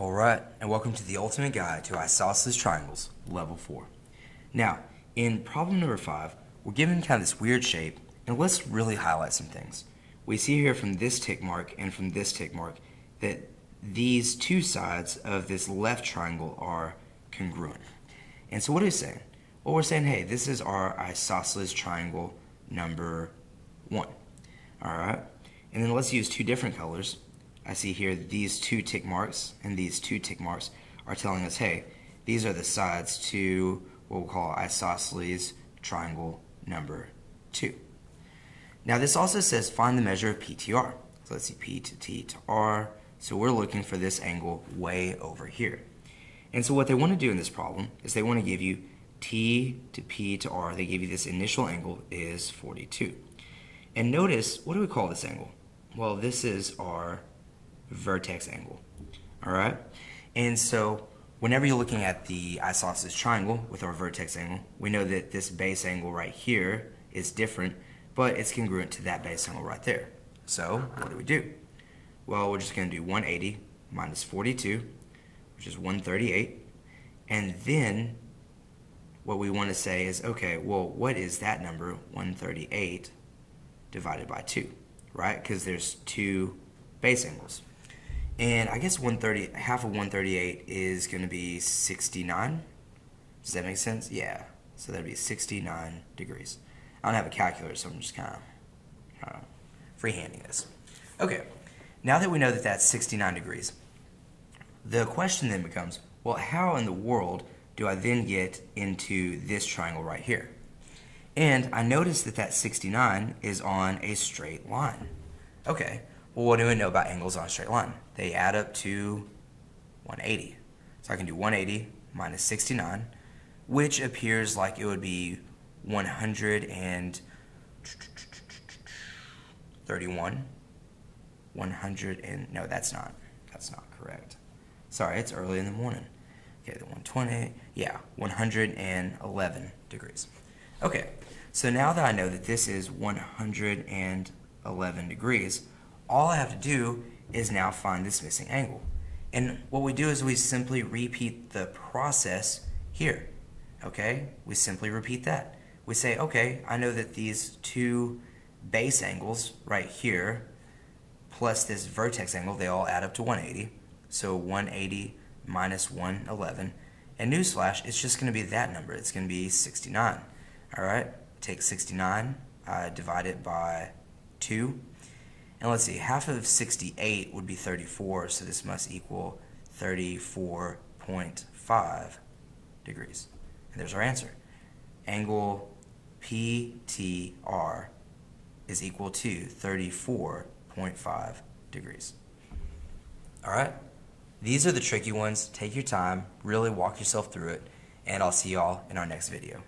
Alright, and welcome to the ultimate guide to isosceles triangles, level 4. Now, in problem number 5, we're given kind of this weird shape, and let's really highlight some things. We see here from this tick mark and from this tick mark that these two sides of this left triangle are congruent. And so what are we saying? Well, we're saying, hey, this is our isosceles triangle number 1. Alright, and then let's use two different colors I see here these two tick marks and these two tick marks are telling us, hey, these are the sides to what we'll call isosceles triangle number 2. Now this also says find the measure of PTR. So let's see P to T to R. So we're looking for this angle way over here. And so what they want to do in this problem is they want to give you T to P to R. They give you this initial angle is 42. And notice, what do we call this angle? Well, this is our vertex angle. All right? And so whenever you're looking at the isosceles triangle with our vertex angle, we know that this base angle right here is different, but it's congruent to that base angle right there. So what do we do? Well, we're just going to do 180 minus 42, which is 138. And then what we want to say is, okay, well, what is that number, 138, divided by 2, right? Because there's two base angles. And I guess 130, half of 138 is going to be 69. Does that make sense? Yeah. So that'd be 69 degrees. I don't have a calculator, so I'm just kind of, freehanding this. Okay. Now that we know that that's 69 degrees, the question then becomes, well, how in the world do I then get into this triangle right here? And I notice that that 69 is on a straight line. Okay, well, what do we know about angles on a straight line? They add up to 180. So I can do 180 minus 69, which appears like it would be 131. 100 and, no, that's not, that's not correct. Sorry, it's early in the morning. Okay, the 120, yeah, 111 degrees. Okay, so now that I know that this is 111 degrees, all I have to do is now find this missing angle. And what we do is we simply repeat the process here. Okay? We simply repeat that. We say, okay, I know that these two base angles right here plus this vertex angle, they all add up to 180. So 180 minus 111. And newsflash, it's just going to be that number. It's going to be 69. All right? Take 69, uh, divide it by 2, and let's see, half of 68 would be 34, so this must equal 34.5 degrees. And there's our answer. Angle PTR is equal to 34.5 degrees. All right? These are the tricky ones. Take your time, really walk yourself through it, and I'll see y'all in our next video.